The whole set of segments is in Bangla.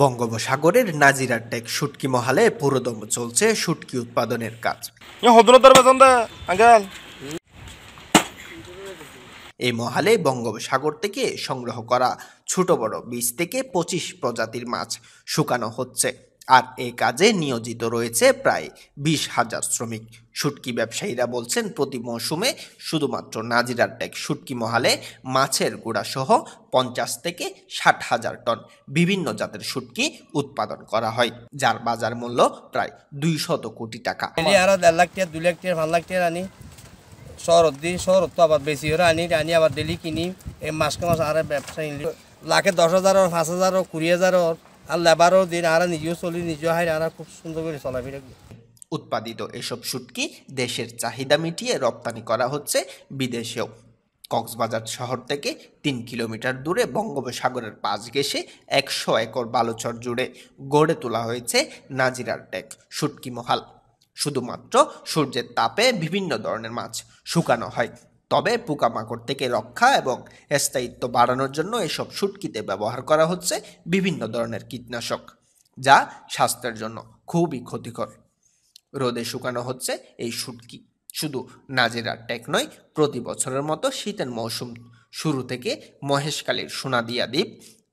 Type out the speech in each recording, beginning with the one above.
বঙ্গোপসাগরের নাজিরার টেক শুটকি মহালে পুরোদম চলছে শুটকি উৎপাদনের কাজ. এই মহালে বঙ্গোপসাগর থেকে সংগ্রহ করা ছোট বড় বিশ থেকে পঁচিশ প্রজাতির মাছ শুকানো হচ্ছে আর এই কাজে নিয়োজিত রয়েছে প্রায় বিশ হাজার শ্রমিক। শুটকি ব্যবসায়ীরা বলছেন, প্রতি মৌসুমে শুধুমাত্র নাজিরার টেক শুটকি মহালে মাছের গুঁড়া সহ পঞ্চাশ থেকে ষাট হাজার টন বিভিন্ন জাতের শুটকি উৎপাদন করা হয়, যার বাজার মূল্য প্রায় দুইশত কোটি টাকা। দেড় লাখ টাকা, দুই লাখ টাকা, পাঁচ লাখ টাকা আনি শহরত দি, শহরত তো আবার বেশি করে আনি আনি আবার ডেলি কিনি, এই মাসকে মাস আর ব্যবসা লাখে দশ হাজার, পাঁচ হাজার, কুড়ি হাজার আর লেবারও দিন আর নিজেও চলি, নিজেও হাই আর খুব সুন্দর করে উৎপাদিত এসব শুটকি দেশের চাহিদা মিটিয়ে রপ্তানি করা হচ্ছে বিদেশেও। কক্সবাজার শহর থেকে তিন কিলোমিটার দূরে বঙ্গোপসাগরের পাশ ঘেঁষে একশো একর বালুচর জুড়ে গড়ে তোলা হয়েছে নাজিরার টেক শুটকি মহাল। শুধুমাত্র সূর্যের তাপে বিভিন্ন ধরনের মাছ শুকানো হয়। তবে পোকামাকড় থেকে রক্ষা এবং স্থায়িত্ব বাড়ানোর জন্য এসব শুটকিতে ব্যবহার করা হচ্ছে বিভিন্ন ধরনের কীটনাশক, যা স্বাস্থ্যের জন্য খুবই ক্ষতিকর। রোদে শুকানো হচ্ছে এই শুটকি শুধু নাজিরার টেক নয়, প্রতি বছরের মতো শীতের মৌসুম শুরু থেকে মহেশখালীর সোনাদিয়া দ্বীপ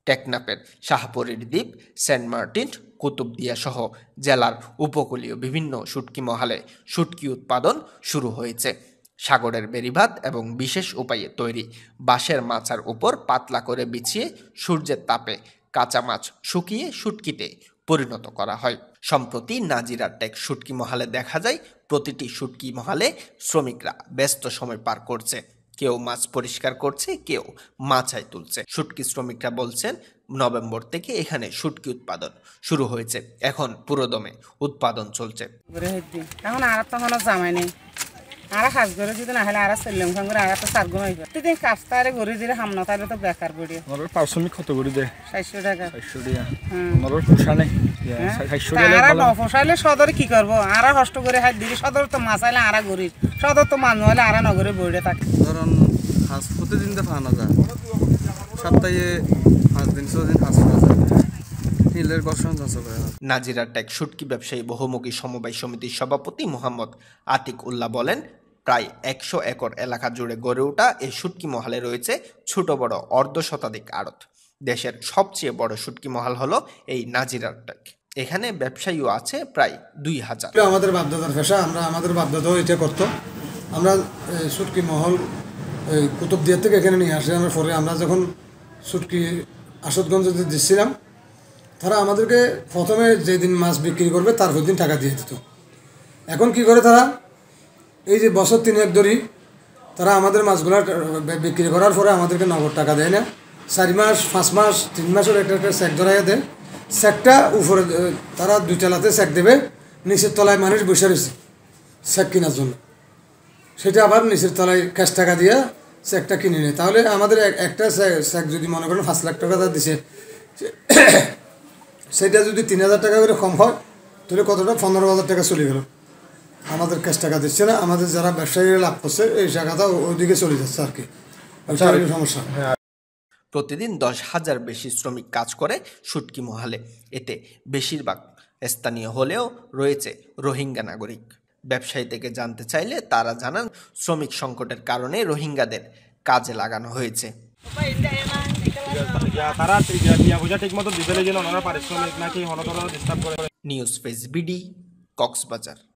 টেকনাপের শাহপরীর দ্বীপ, সেন্ট মার্টিন, কুতুবদিয়া সহ জেলার উপকূলীয় বিভিন্ন শুটকি মহালে শুটকি উৎপাদন শুরু হয়েছে। সাগরের বেড়িভাত এবং বিশেষ উপায়ে তৈরি বাঁশের মাচার উপর পাতলা করে বিছিয়ে সূর্যের তাপে কাঁচা মাছ শুকিয়ে শুটকিতে পরিণত করা হয়। সম্প্রতি নাজিরার টেক শুটকি মহালে দেখা যায়, প্রতিটি শুটকি মহালে শ্রমিকরা ব্যস্ত সময় পার করছে। কেউ মাছ পরিষ্কার করছে, কেউ মাছায় তুলছে। শুটকি শ্রমিকরা বলছেন, নভেম্বর থেকে এখানে শুটকি উৎপাদন শুরু হয়েছে। এখন পুরোদমে উৎপাদন চলছে। এখন আর জামাই নেই। আর করে যদি না হলে আর চললাম খান করে আর তো সার গুণ হইবে তুই কাজ তারে ঘুরে দিলে হামনা তাহলে তো বেকার আমার পারিশ্রমিক কত করে দে? চারশো টাকা। চারশো টাকা আমার পোষা নেই? হ্যাঁ? আরা সদরে কি করব? আরা হষ্ট করে হাত দিলে সদর তো মাছাইলে আরা ঘুরি সদর তো মানুষ হলে আরা নগরে বইরে থাকে। ধরুন হাঁস প্রতিদিন তো ফানো যায়। সপ্তাহে পাঁচ দিন ছ দিন হাঁস পাওয়া যায়। হিলের গর্ষণ চাষ করে নাজিরা টেক শুটকি ব্যবসায়ী বহুমুখী সমবায় সমিতির সভাপতি মোহাম্মদ আতিক উল্লাহ বলেন প্রায় একশো একর এলাকা জুড়ে গড়ে ওঠা এই শুটকি মহালে রয়েছে ছোট বড় অর্ধ শতাধিক আড়ত। দেশের সবচেয়ে বড় শুটকি মহাল হলো এই নাজিরার টেক এখানে ব্যবসায়ীও আছে প্রায় দুই হাজার। আমাদের বাপদাদার পেশা আমরা আমাদের বাপদাদাও এটা করতো। আমরা সুটকি মহল এই, কুতুবদিয়া থেকে এখানে নিয়ে আসি। আমরা পরে আমরা যখন সুটকি আসাদগঞ্জ দিচ্ছিলাম তারা আমাদেরকে প্রথমে যেদিন মাছ বিক্রি করবে তার দিন টাকা দিয়ে দিত। এখন কি করে তারা এই যে বছর তিনেক ধরি তারা আমাদের মাছগুলো বিক্রি করার পরে আমাদেরকে নগদ টাকা দেয় না। চারি মাস, পাঁচ মাস, তিন মাসের একটা একটা চেক ধরাইয়া দেয়। চেকটা উপরে তারা দুই তলাতে চেক দেবে, নিচের তলায় মানুষ বসে রয়েছে চেক কেনার জন্য। সেটা আবার নিচের তলায় ক্যাশ টাকা দিয়ে চেকটা কিনে নেয়। তাহলে আমাদের এক- একটা চেক যদি মনে করেন পাঁচ লাখ টাকা তারা দিছে সেটা যদি তিন হাজার টাকা করে কম হয়, তাহলে কতটা? পনেরো হাজার টাকা চলে গেল। আমাদের ক্যাশ টাকা দিচ্ছে না আমাদের যারা ব্যবসায়ীরা লাভ করছে এই টাকাটা ওইদিকে চলে যাচ্ছে আর কি। সমস্যা প্রতিদিন দশ হাজার বেশি শ্রমিক কাজ করে শুটকি মহালে। এতে বেশিরভাগ স্থানীয় হলেও রয়েছে রোহিঙ্গা নাগরিক। ব্যবসায়ী থেকে জানতে চাইলে তারা জানান শ্রমিক সংকটের কারণে রোহিঙ্গাদের কাজে লাগানো হয়েছে। তারা দিয়া ঠিক মতো দিতে লেগে ওনারা পারিশ্রমিক নাকি হনতরা ডিস্টার্ব করে নিউজ ফেস বিডি কক্সবাজার।